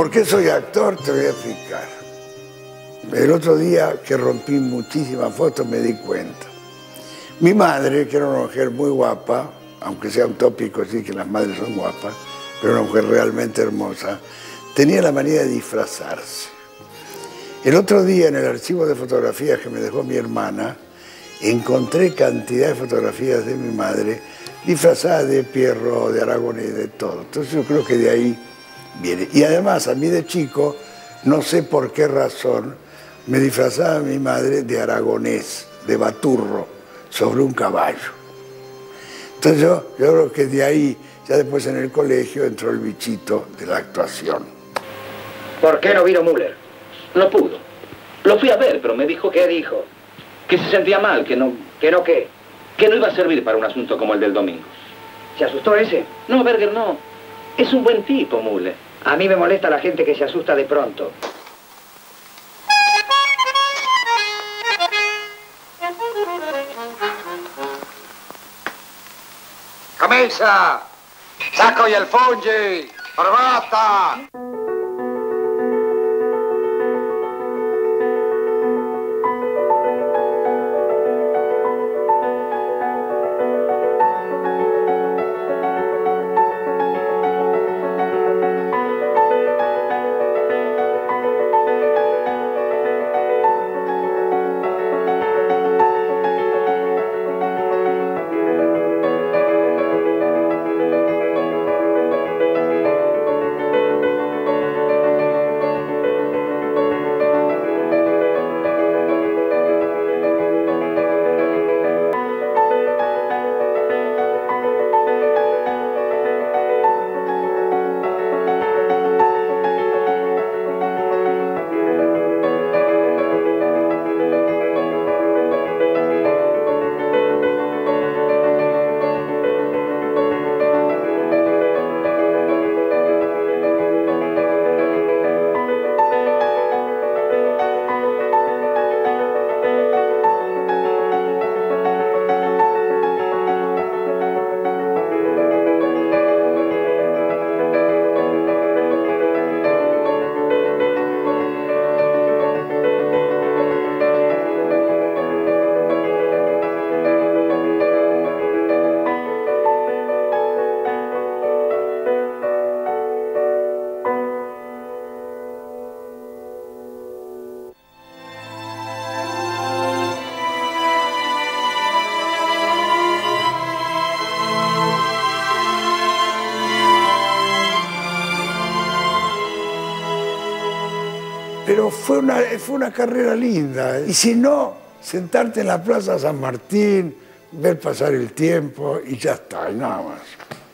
¿Por qué soy actor? Te voy a explicar. El otro día que rompí muchísimas fotos me di cuenta. Mi madre, que era una mujer muy guapa, aunque sea un tópico así que las madres son guapas, pero una mujer realmente hermosa, tenía la manía de disfrazarse. El otro día en el archivo de fotografías que me dejó mi hermana, encontré cantidad de fotografías de mi madre disfrazada de Pierro, de Aragón y de todo. Entonces yo creo que de ahí Y además a mí de chico, no sé por qué razón, me disfrazaba mi madre de aragonés, de baturro, sobre un caballo. Entonces yo, yo creo que de ahí, ya después en el colegio, entró el bichito de la actuación. ¿Por qué no vino Müller? No pudo. Lo fui a ver, pero me dijo ¿Qué que, dijo? que se sentía mal, que no, ¿Que no qué? que no iba a servir para un asunto como el del domingo. ¿Se asustó ese? No, Berger, no. Es un buen tipo, Müller. A mí me molesta la gente que se asusta de pronto. Camisa, sacco gli alfongi, bravata! Pero fue una, fue una carrera linda. Y si no, sentarte en la Plaza San Martín, ver pasar el tiempo y ya está, y nada más.